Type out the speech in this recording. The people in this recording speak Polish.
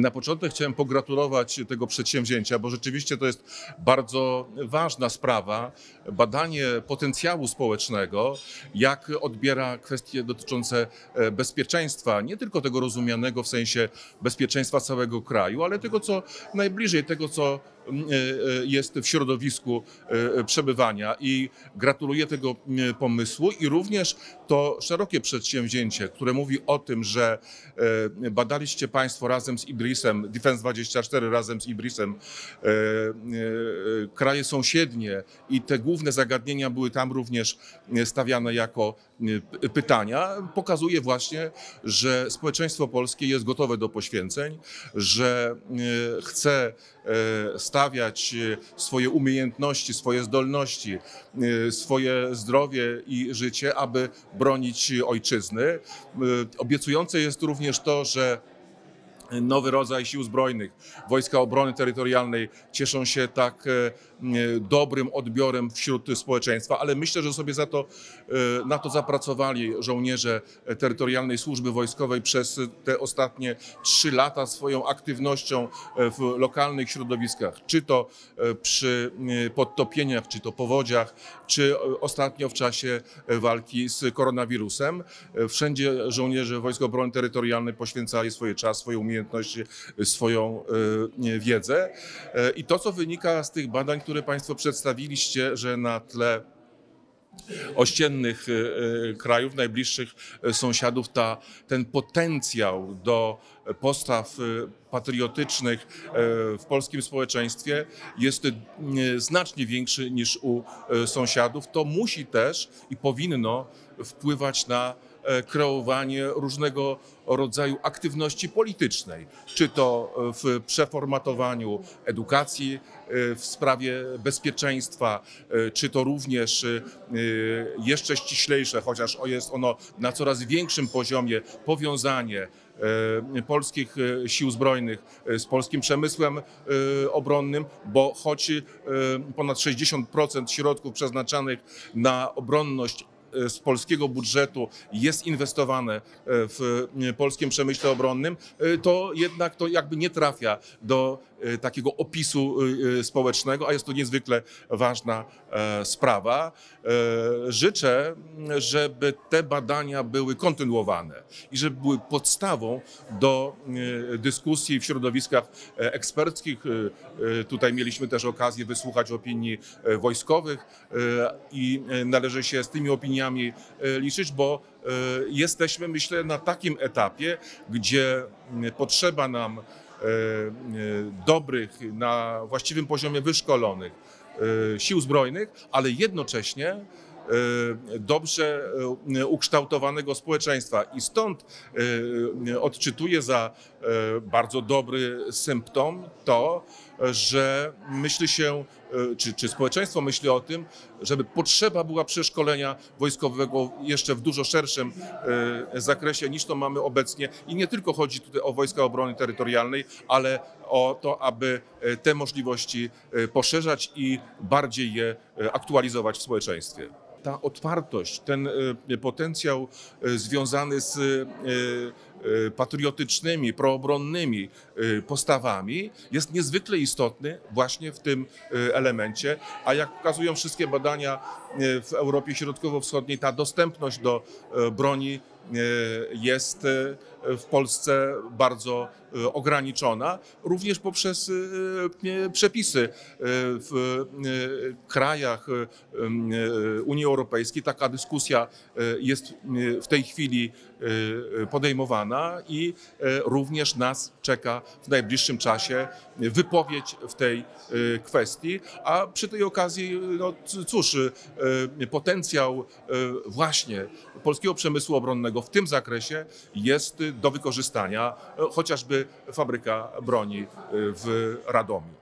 Na początek chciałem pogratulować tego przedsięwzięcia, bo rzeczywiście to jest bardzo ważna sprawa. Badanie potencjału społecznego, jak odbiera kwestie dotyczące e, bezpieczeństwa, nie tylko tego rozumianego w sensie bezpieczeństwa całego kraju, ale tego, co najbliżej, tego, co jest w środowisku e, przebywania. I gratuluję tego pomysłu i również to szerokie przedsięwzięcie, które mówi o tym, że badaliście Państwo razem z Ibrisem, Defense24 razem z Ibrisem, kraje sąsiednie i te główne zagadnienia były tam również stawiane jako pytania, pokazuje właśnie, że społeczeństwo polskie jest gotowe do poświęceń, że chce e, e, swoje umiejętności, swoje zdolności, e, swoje zdrowie i życie, aby bronić ojczyzny. E, Obiecujące jest również to, że nowy rodzaj sił zbrojnych, Wojska Obrony Terytorialnej cieszą się tak dobrym odbiorem wśród społeczeństwa, ale myślę, że sobie za to, e, na to zapracowali żołnierze Terytorialnej Służby Wojskowej przez te ostatnie trzy lata swoją aktywnością e, w lokalnych środowiskach, czy to e, przy e, podtopieniach, czy to powodziach, czy e, ostatnio w czasie e, walki z koronawirusem. E, Wszędzie żołnierze Wojsk Obrony Terytorialnej poświęcali swoje czas, swoje umiejętności, swoją e, wiedzę. E, I to, co wynika z tych badań, które Państwo przedstawiliście, że na tle ościennych e, e, krajów, najbliższych e, sąsiadów, ta, ten potencjał do postaw patriotycznych w polskim społeczeństwie jest znacznie większy niż u sąsiadów. To musi też i powinno wpływać na kreowanie różnego rodzaju aktywności politycznej, czy to w przeformatowaniu edukacji e, w sprawie bezpieczeństwa, e, czy to również e, jeszcze ściślejsze, chociaż jest ono na coraz większym poziomie, powiązanie e, polskich e, sił zbrojnych e, z polskim przemysłem e, obronnym, bo choć e, ponad 60% środków przeznaczanych na obronność e, z polskiego budżetu jest inwestowane e, w e, polskim przemyśle obronnym, e, to jednak to jakby nie trafia do e, takiego opisu e, e, społecznego, a jest to niezwykle ważna e, sprawa. E, Życzę, żeby te badania były kontynuowane i żeby były podstawą do e, dyskusji w środowiskach e, eksperckich. E, e, Tutaj mieliśmy też okazję wysłuchać opinii e, wojskowych e, i e, należy się z tymi opiniami e, liczyć, bo e, jesteśmy, myślę, na takim etapie, gdzie potrzeba nam e, e, dobrych, na właściwym poziomie wyszkolonych e, sił zbrojnych, ale jednocześnie e, dobrze e, ukształtowanego społeczeństwa. I stąd e, odczytuję za e, bardzo dobry symptom to, że myśli się, e, czy, czy społeczeństwo myśli o tym, żeby potrzeba była przeszkolenia wojskowego jeszcze w dużo szerszym e, zakresie niż to mamy obecnie. I nie tylko chodzi tutaj o Wojska Obrony Terytorialnej, ale o to, aby e, te możliwości e, poszerzać i bardziej je e, aktualizować w społeczeństwie. Ta otwartość, ten e, potencjał e, związany z e, e, patriotycznymi, proobronnymi e, postawami jest niezwykle istotny właśnie w tym e, elemencie, a jak pokazują wszystkie badania w Europie Środkowo-Wschodniej, ta dostępność do broni jest e, w Polsce bardzo e, ograniczona, również poprzez e, e, przepisy E, w e, krajach e, e, Unii Europejskiej. Taka dyskusja e, jest e, w tej chwili e, podejmowana i e, również nas czeka w najbliższym czasie wypowiedź w tej e, kwestii, a przy tej okazji, no cóż, e, potencjał e, właśnie polskiego przemysłu obronnego w tym zakresie jest do wykorzystania, e, chociażby fabryka broni e, w Radomiu.